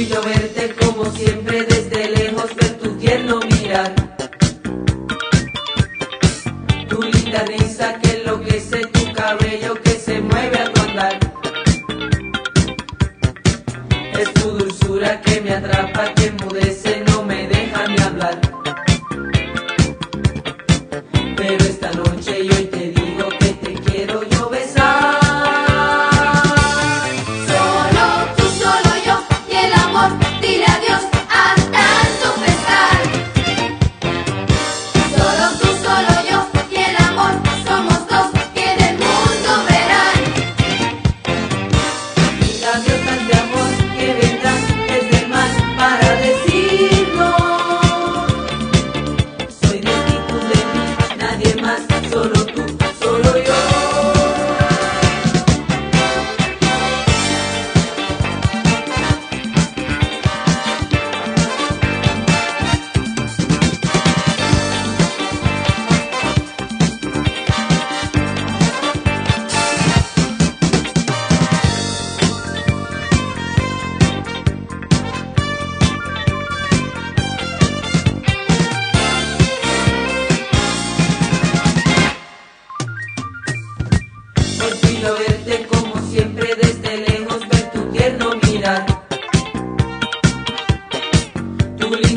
y yo verte como siempre desde lejos, ver tu tierno mirar. Tu linda risa que enloquece tu cabello que se mueve a tu andar. Es tu dulzura que me atrapa, que enmudece.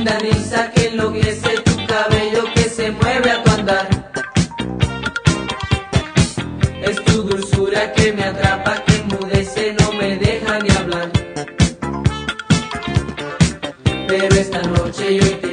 linda risa que enloquece tu cabello que se mueve a tu andar. Es tu dulzura que me atrapa, que enmudece, no me deja ni hablar. Pero esta noche yo te